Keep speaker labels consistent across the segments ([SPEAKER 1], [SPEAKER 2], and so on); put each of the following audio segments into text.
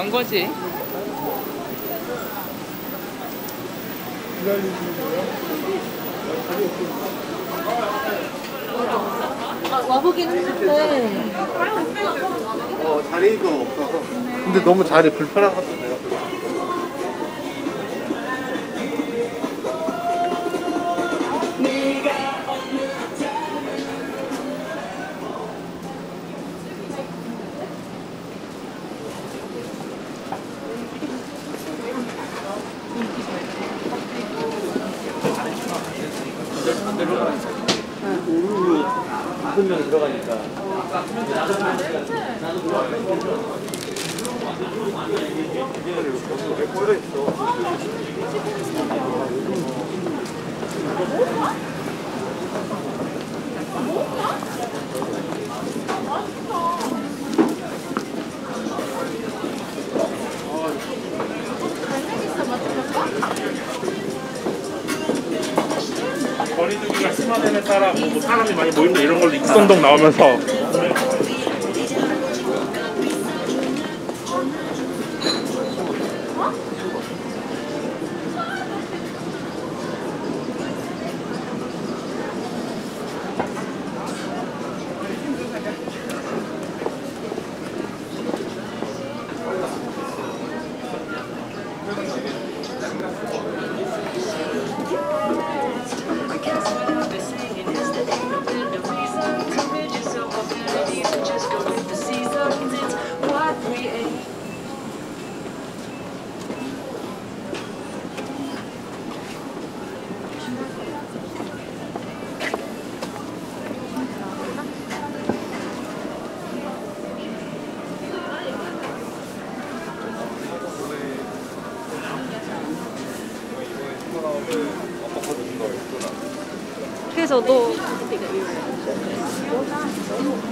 [SPEAKER 1] 구경한 거지.
[SPEAKER 2] 아, 와보긴 했는데
[SPEAKER 3] 어, 자리도 없어서. 근데 너무 자리 불편한 것도
[SPEAKER 4] 거리두기가 심화되는 따라 뭐 사람이 많이 모인다 이런 걸로 익선동 나오면서
[SPEAKER 5] Whistle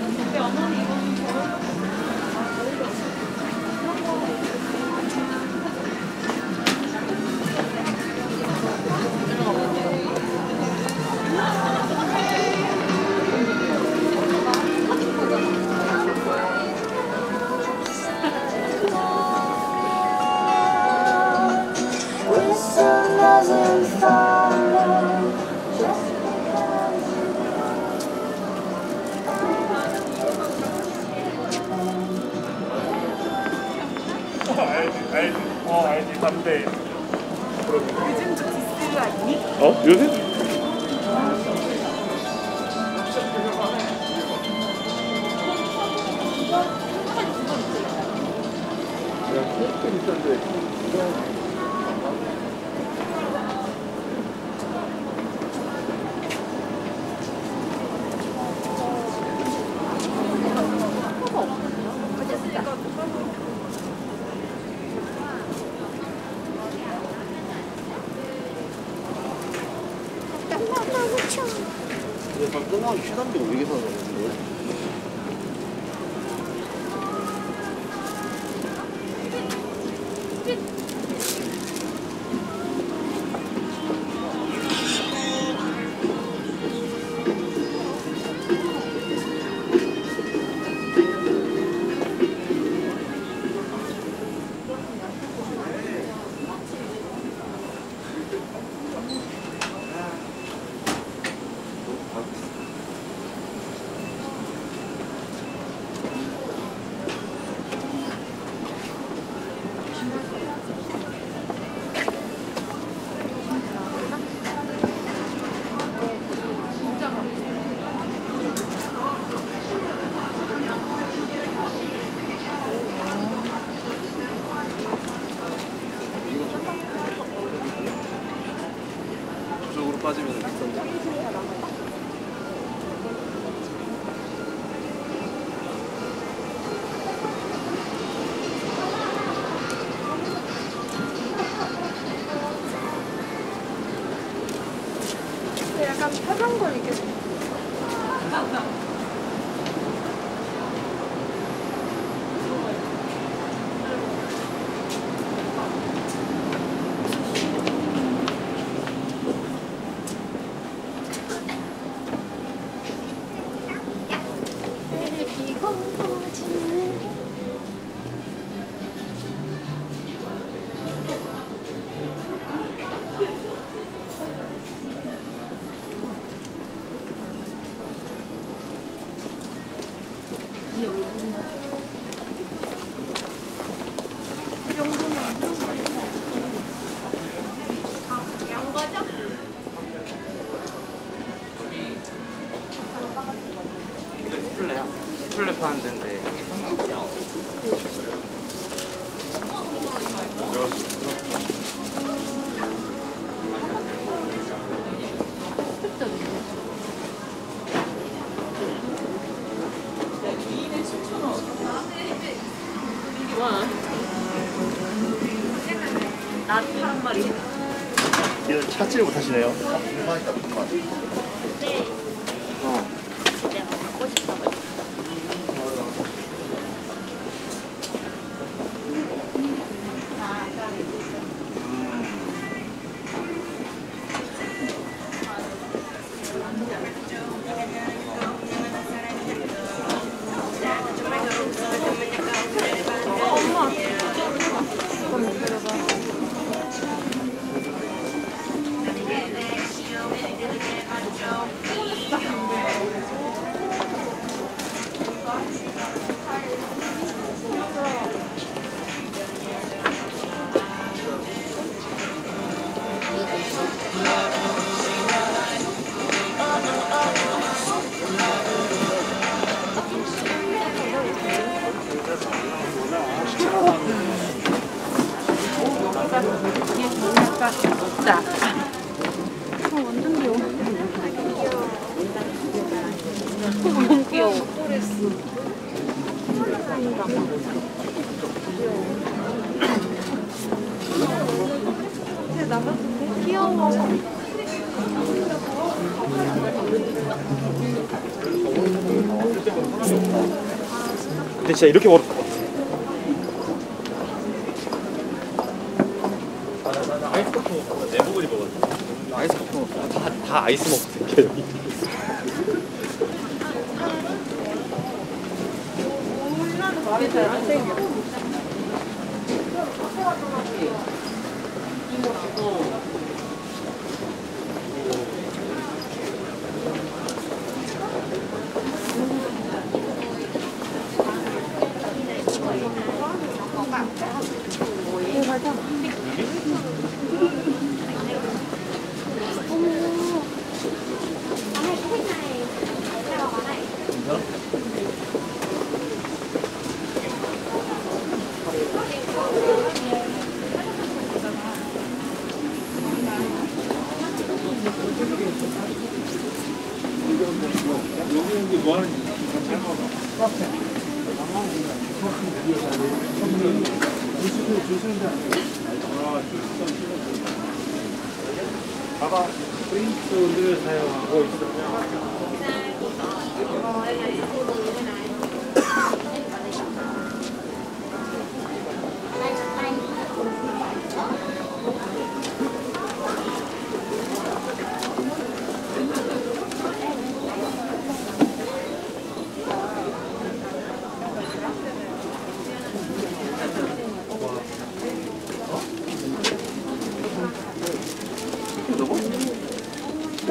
[SPEAKER 3] 진짜 이렇게 멀었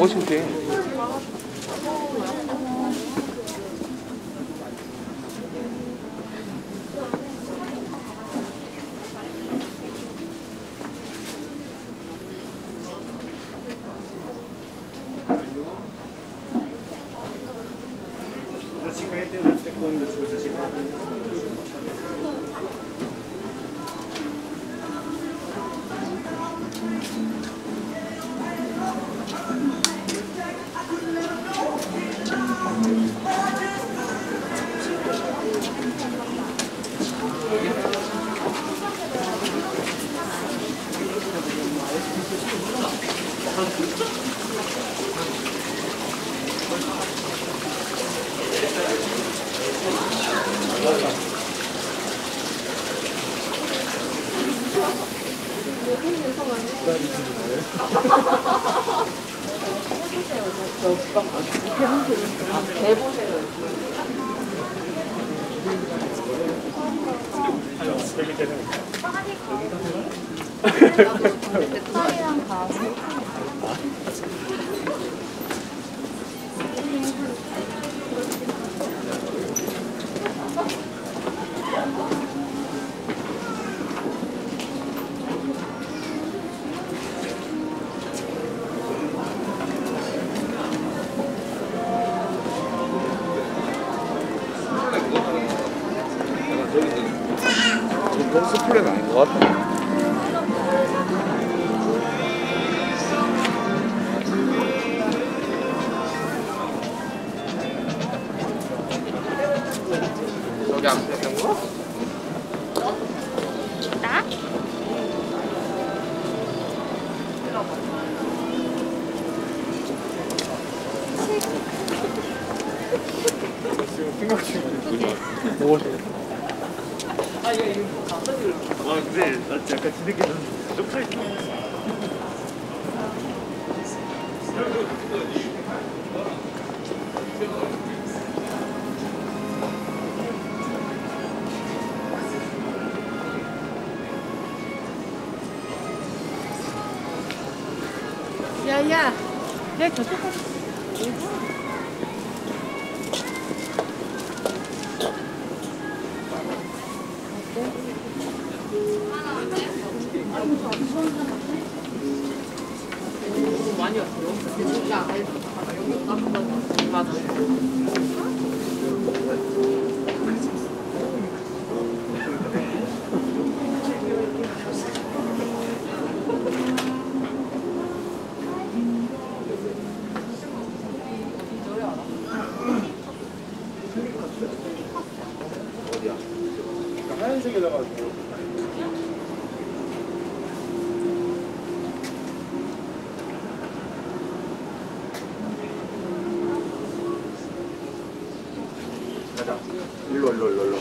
[SPEAKER 3] Xuống Programm. 일로 일로 일로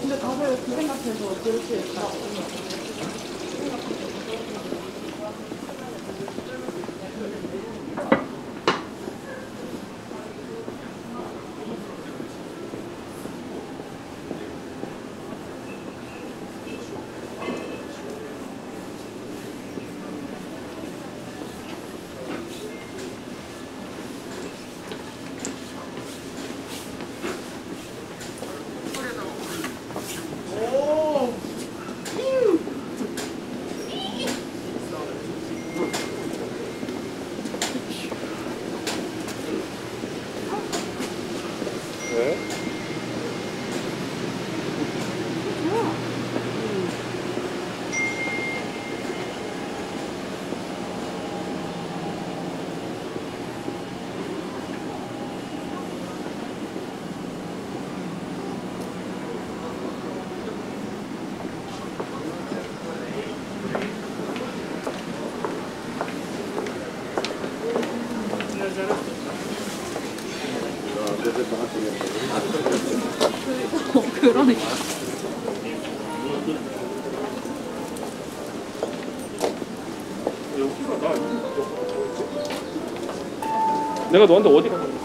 [SPEAKER 3] 근데
[SPEAKER 5] 다들
[SPEAKER 6] 그 생각해서
[SPEAKER 3] 어쩔 수 없다
[SPEAKER 5] 그러네.
[SPEAKER 4] 내가 너한테 어디
[SPEAKER 5] 가서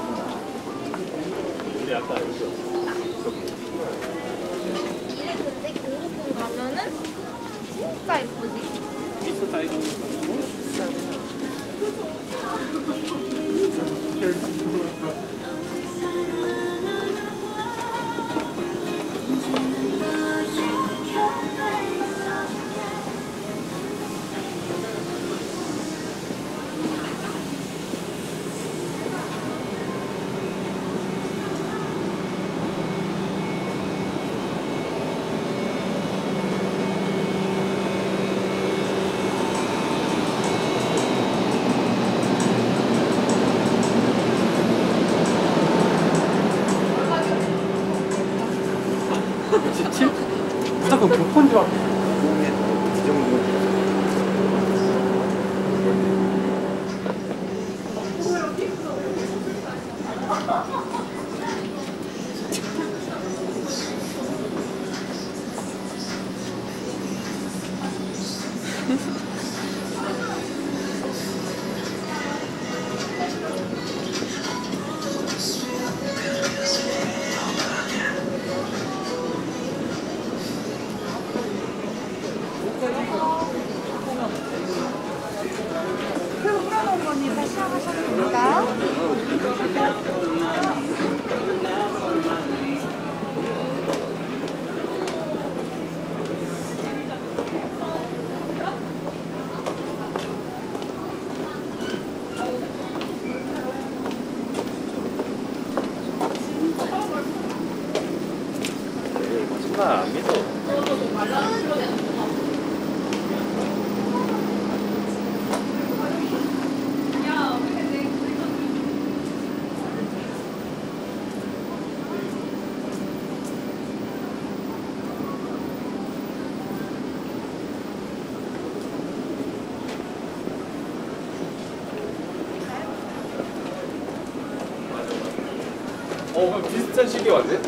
[SPEAKER 5] 선
[SPEAKER 3] 시계 왔네?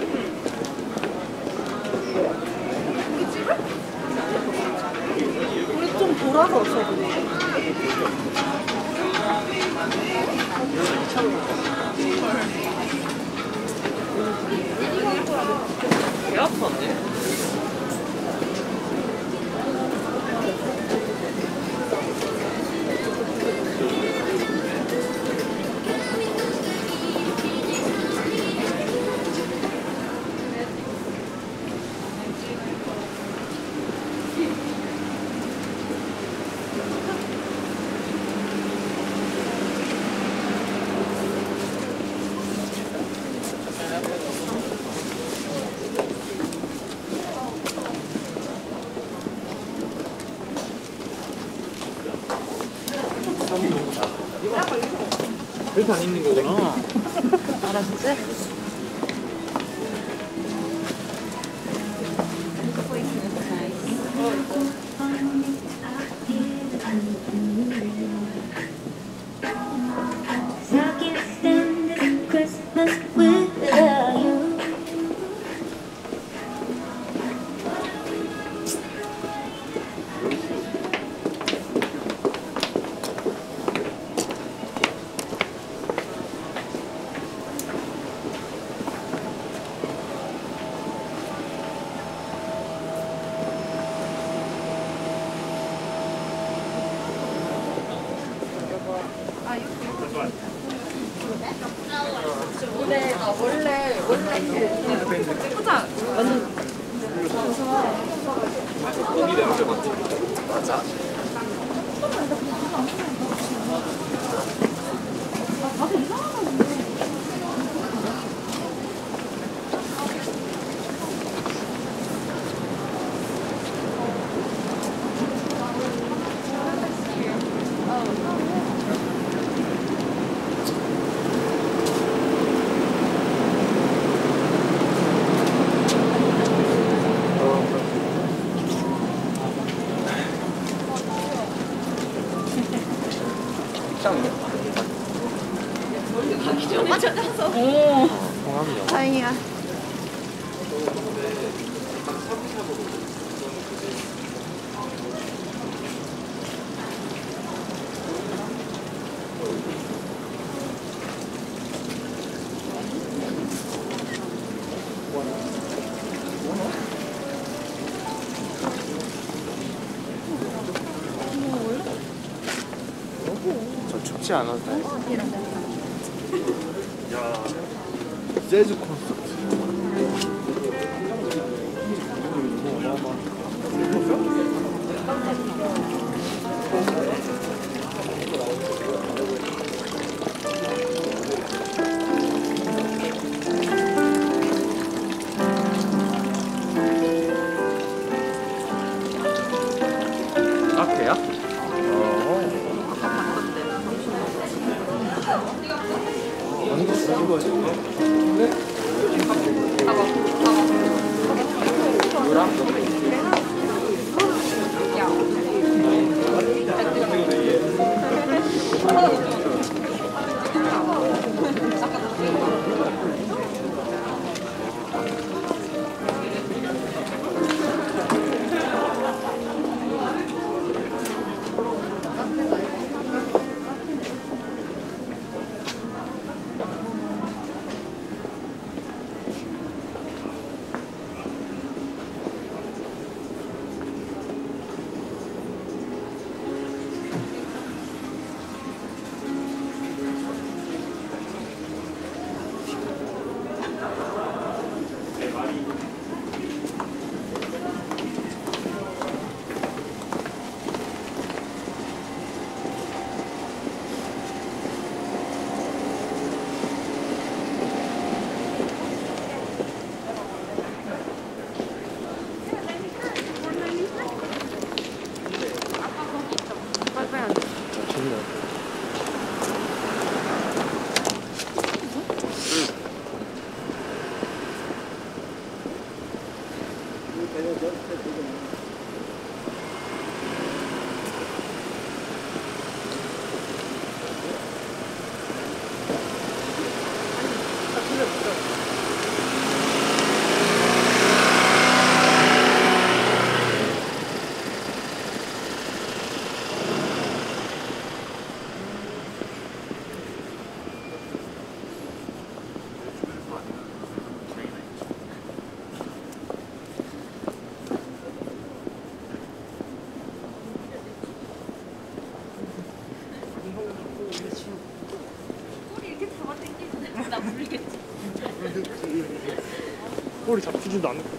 [SPEAKER 3] 다니는 거구나. все, оно 真
[SPEAKER 4] 的。 네.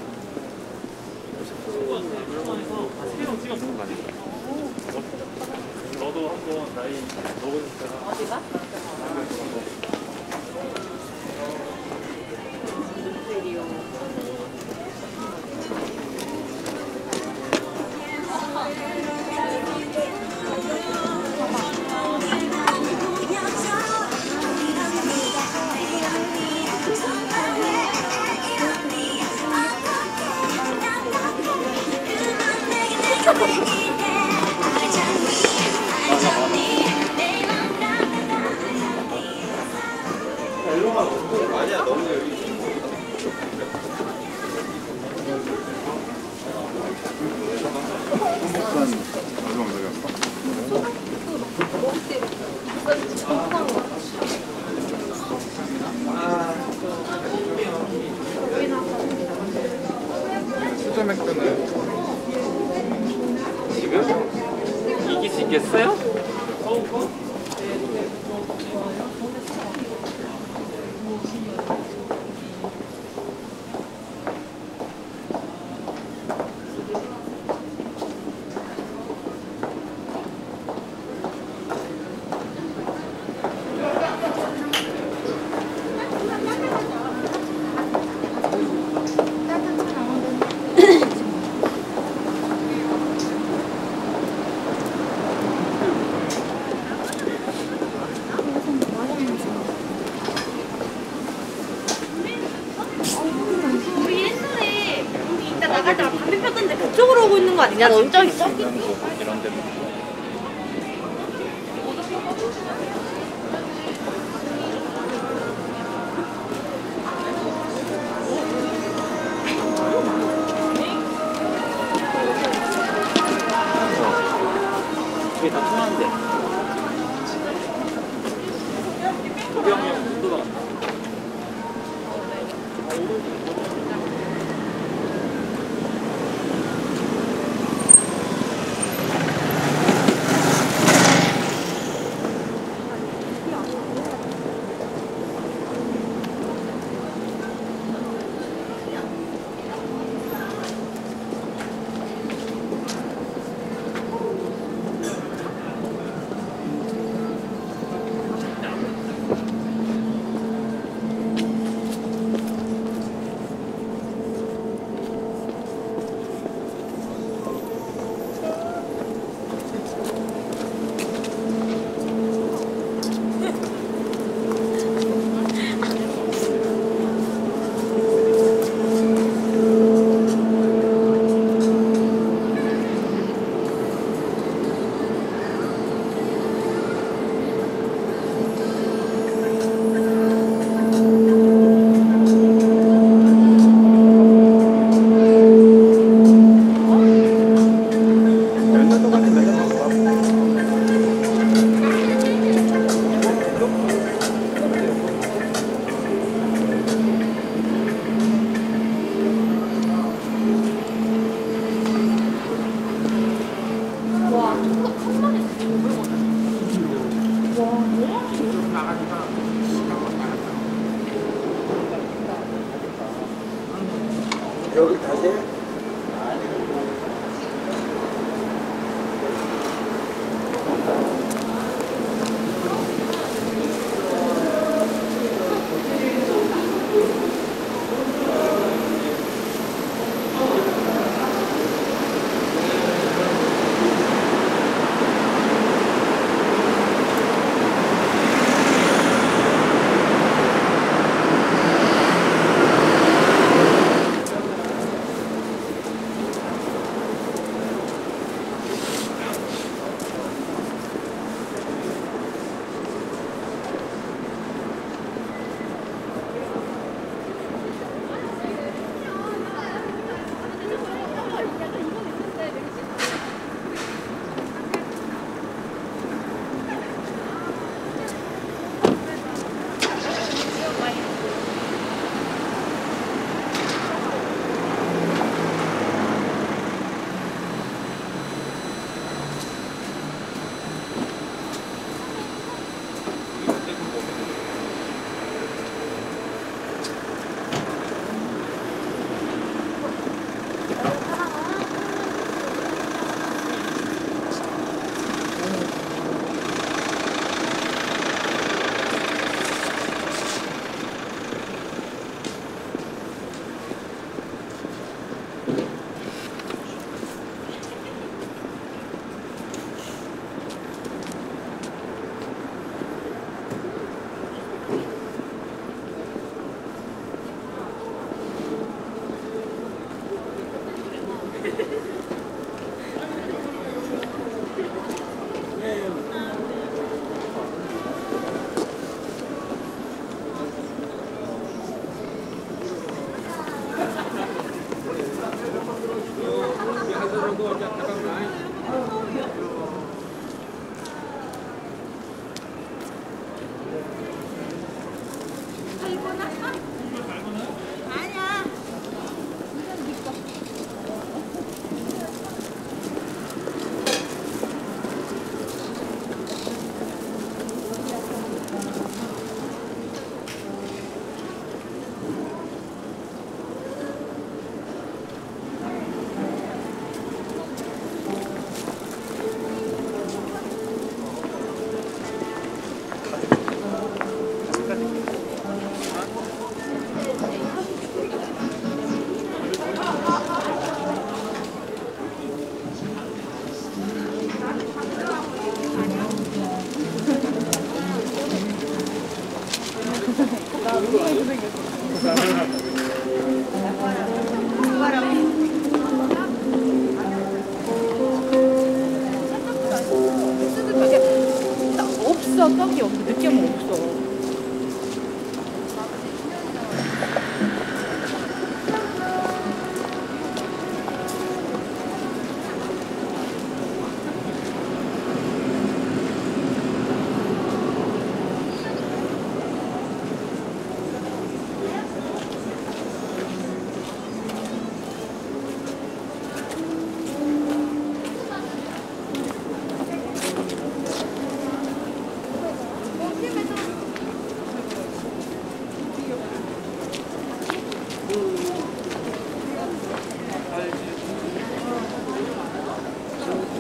[SPEAKER 3] Yeah. 오고 있는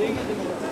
[SPEAKER 3] Nereye gidiyorsun?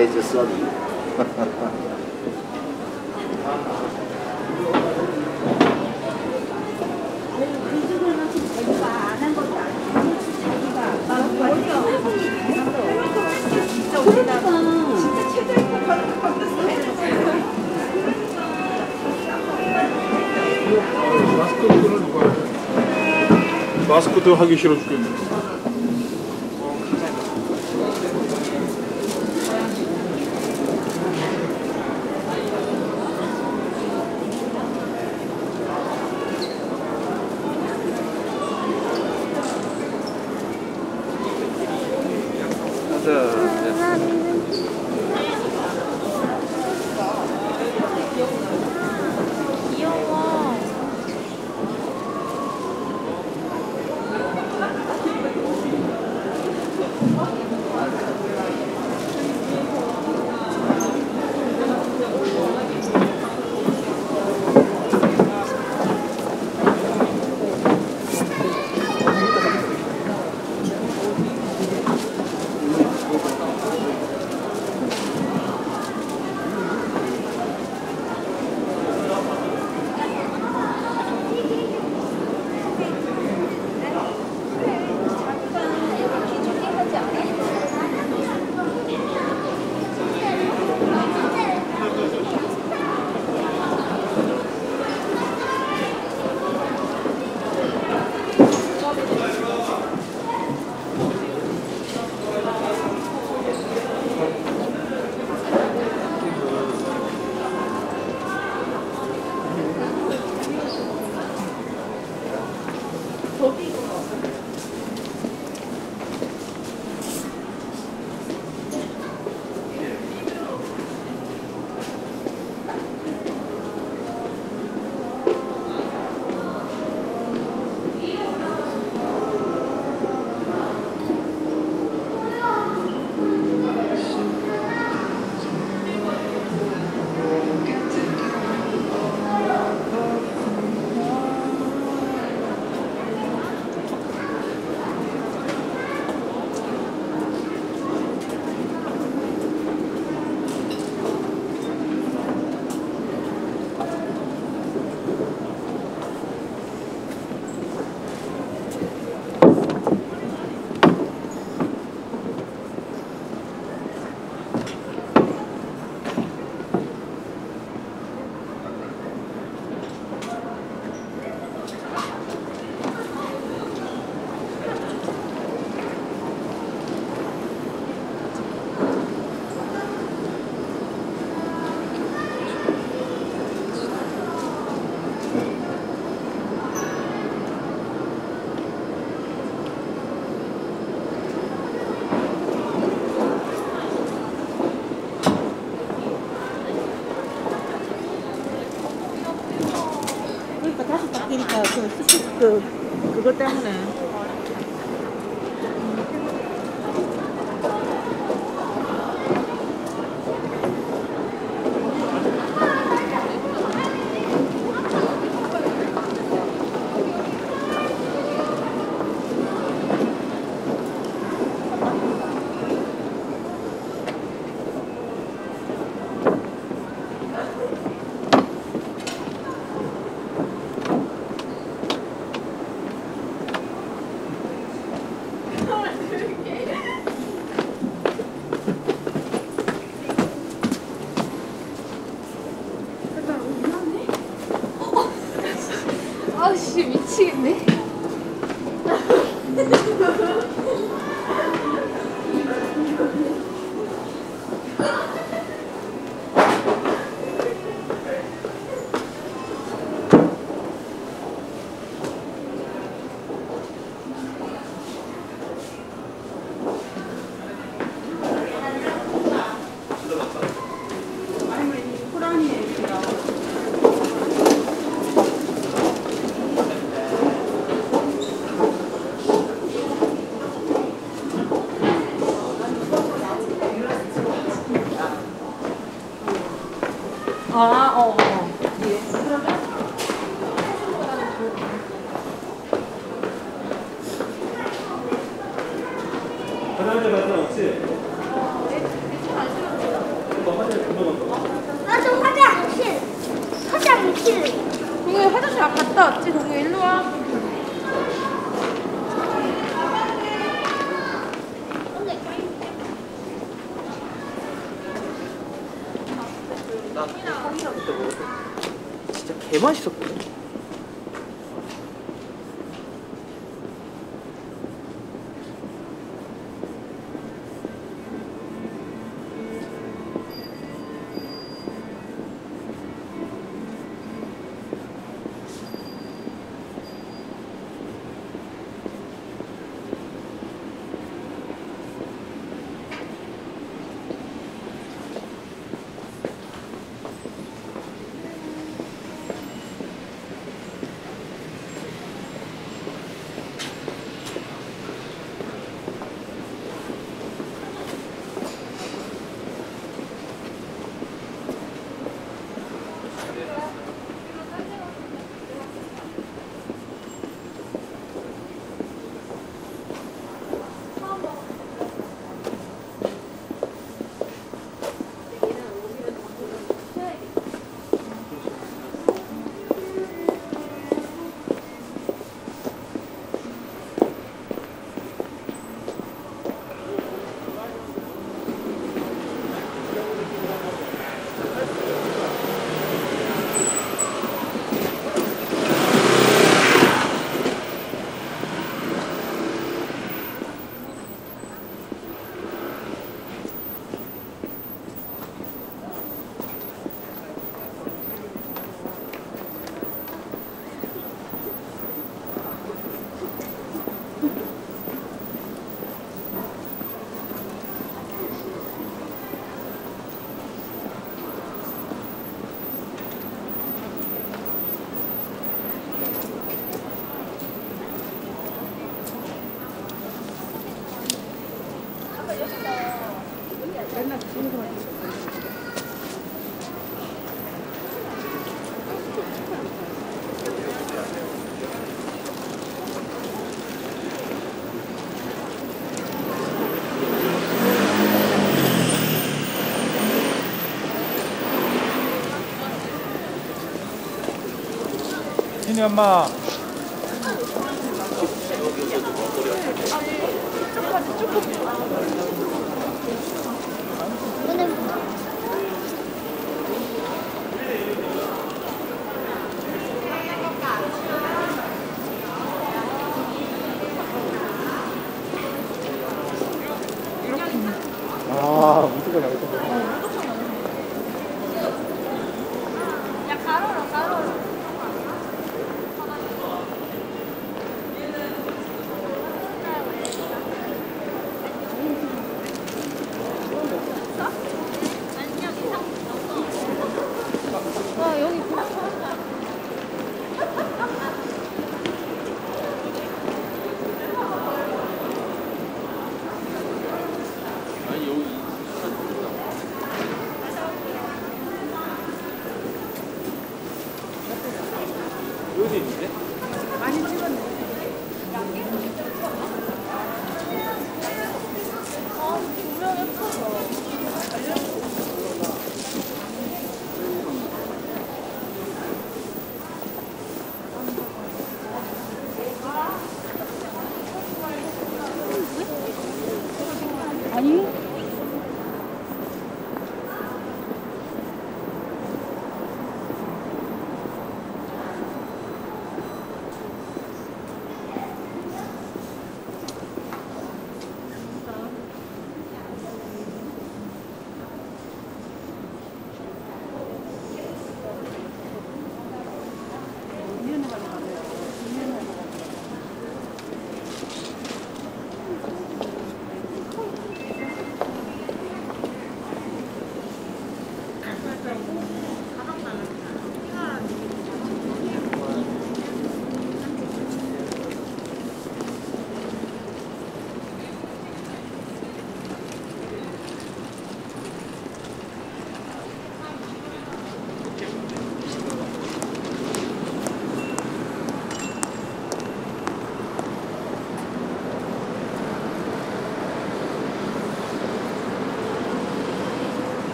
[SPEAKER 4] 사이즈 써니.
[SPEAKER 3] 마스크도 하기 싫어 죽겠네.
[SPEAKER 7] 그것 때문에
[SPEAKER 5] 아씨 미치겠네. 아, 어, 어.
[SPEAKER 3] 화장실 갔다 왔지?
[SPEAKER 8] 나도 화장실. 화장실.
[SPEAKER 5] 동해 화장실 안 갔다 왔지? 동해 일로 와.
[SPEAKER 3] 나 한이랑 그때 먹었을 때 진짜